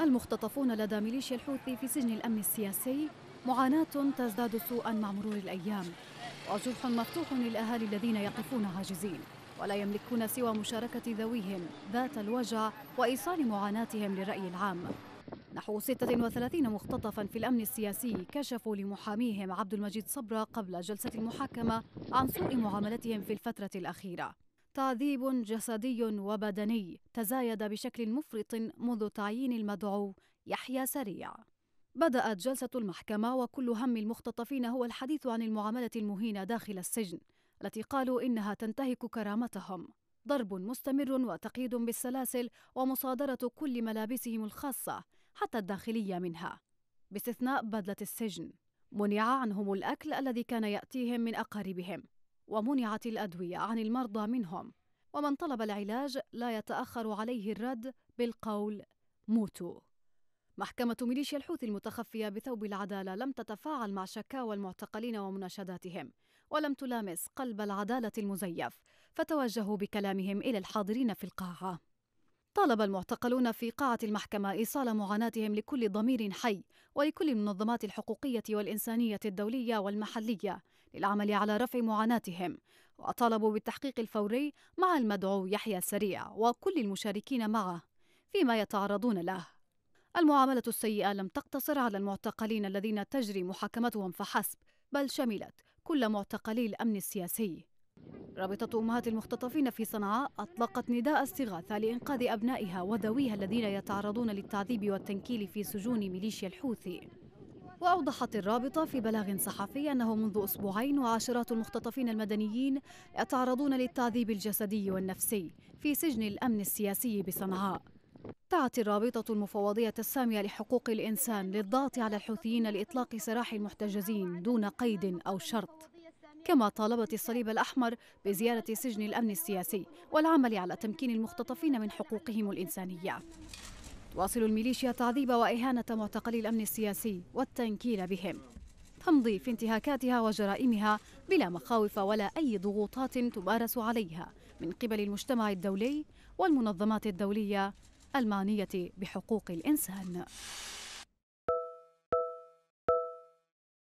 المختطفون لدى ميليشيا الحوثي في سجن الأمن السياسي معاناة تزداد سوءا مع مرور الأيام. وجرح مفتوح للأهالي الذين يقفون عاجزين ولا يملكون سوى مشاركة ذويهم ذات الوجع وإيصال معاناتهم للرأي العام. نحو 36 مختطفا في الأمن السياسي كشفوا لمحاميهم عبد المجيد صبرا قبل جلسة المحاكمة عن سوء معاملتهم في الفترة الأخيرة. تعذيب جسدي وبدني تزايد بشكل مفرط منذ تعيين المدعو يحيى سريع. بدأت جلسة المحكمة وكل هم المختطفين هو الحديث عن المعاملة المهينة داخل السجن التي قالوا إنها تنتهك كرامتهم. ضرب مستمر وتقييد بالسلاسل ومصادرة كل ملابسهم الخاصة حتى الداخلية منها. باستثناء بدلة السجن منع عنهم الأكل الذي كان يأتيهم من أقاربهم. ومنعت الأدوية عن المرضى منهم. ومن طلب العلاج لا يتأخر عليه الرد بالقول موتوا. محكمة ميليشيا الحوثي المتخفية بثوب العدالة لم تتفاعل مع شكاوى المعتقلين ومناشداتهم ولم تلامس قلب العدالة المزيف فتوجهوا بكلامهم إلى الحاضرين في القاعة. طالب المعتقلون في قاعة المحكمة إيصال معاناتهم لكل ضمير حي ولكل المنظمات الحقوقية والإنسانية الدولية والمحلية. للعمل على رفع معاناتهم وطالبوا بالتحقيق الفوري مع المدعو يحيى سريع وكل المشاركين معه فيما يتعرضون له. المعاملة السيئة لم تقتصر على المعتقلين الذين تجري محاكمتهم فحسب بل شملت كل معتقلي الأمن السياسي. رابطة أمهات المختطفين في صنعاء أطلقت نداء استغاثة لإنقاذ أبنائها وذويها الذين يتعرضون للتعذيب والتنكيل في سجون ميليشيا الحوثي. وأوضحت الرابطة في بلاغ صحفي أنه منذ أسبوعين وعشرات المختطفين المدنيين يتعرضون للتعذيب الجسدي والنفسي في سجن الأمن السياسي بصنعاء. دعت الرابطة المفوضية السامية لحقوق الإنسان للضغط على الحوثيين لإطلاق سراح المحتجزين دون قيد أو شرط. كما طالبت الصليب الأحمر بزيارة سجن الأمن السياسي والعمل على تمكين المختطفين من حقوقهم الإنسانية. تواصل الميليشيا تعذيب وإهانة معتقلي الأمن السياسي والتنكيل بهم. تمضي في انتهاكاتها وجرائمها بلا مخاوف ولا أي ضغوطات تمارس عليها من قبل المجتمع الدولي والمنظمات الدولية المعنية بحقوق الإنسان.